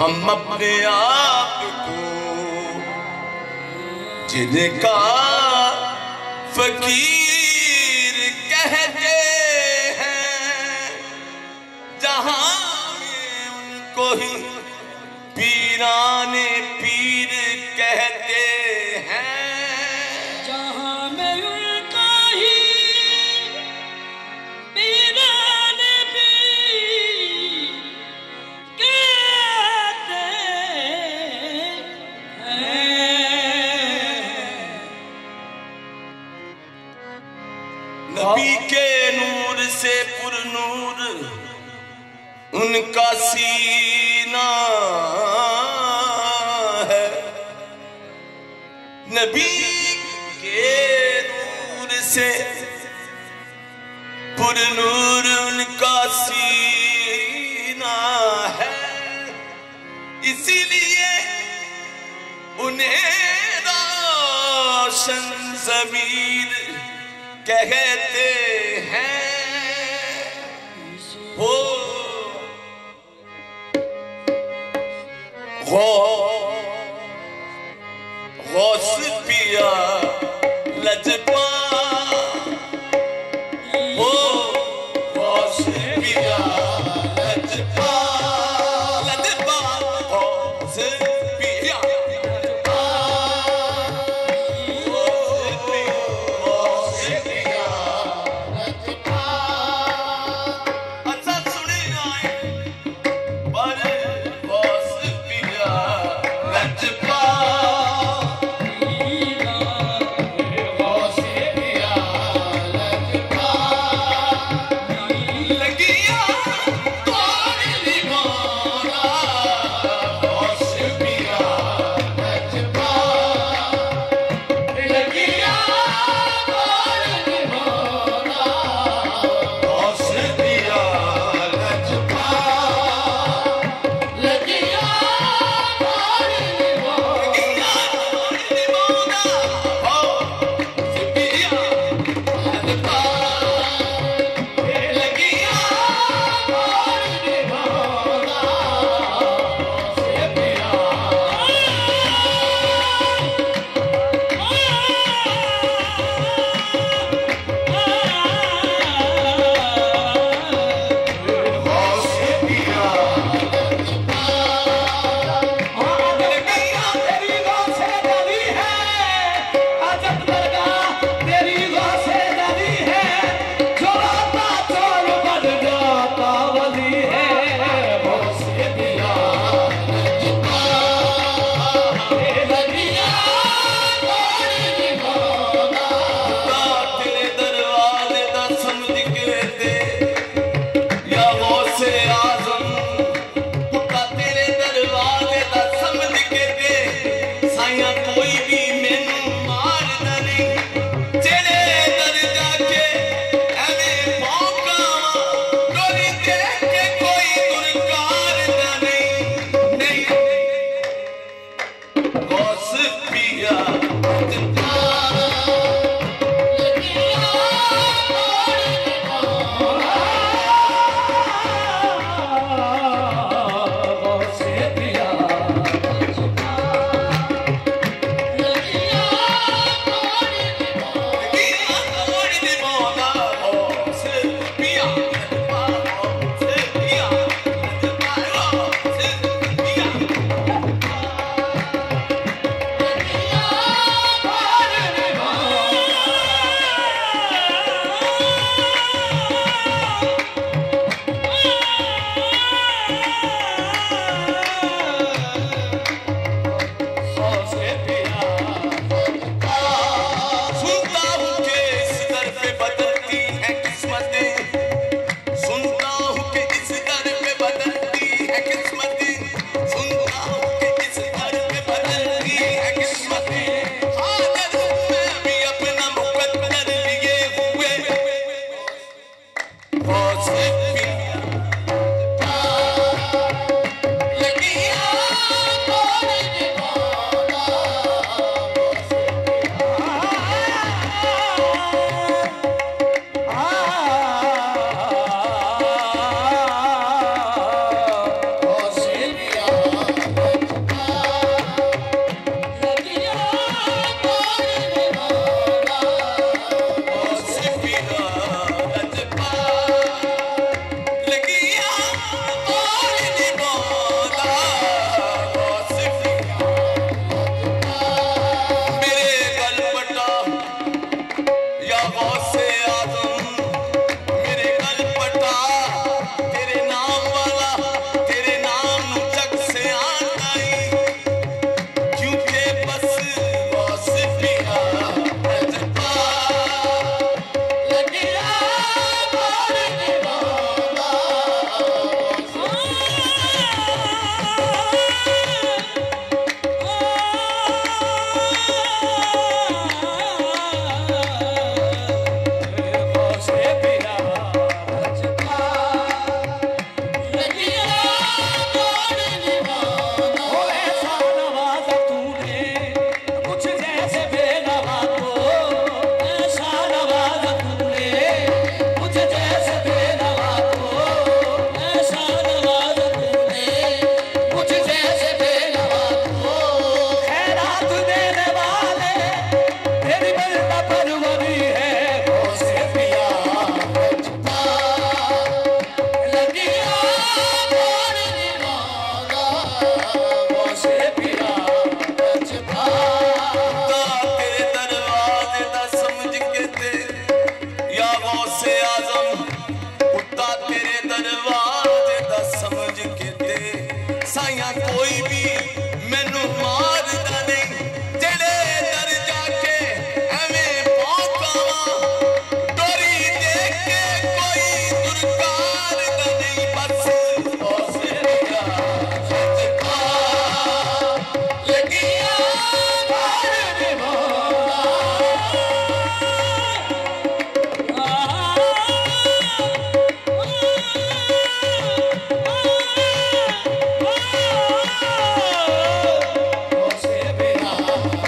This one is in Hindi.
हम अपने आप को जिनका फकीर कहते हैं जहाँ उनको ही पीराने पीर कहते नूर से पुरनूर उनका सीना है। नबी के नूर से पुरनूर उनका सीना है। इसीलिए उन्हें रोशन जमीर कहते हैं हो हो होश पिया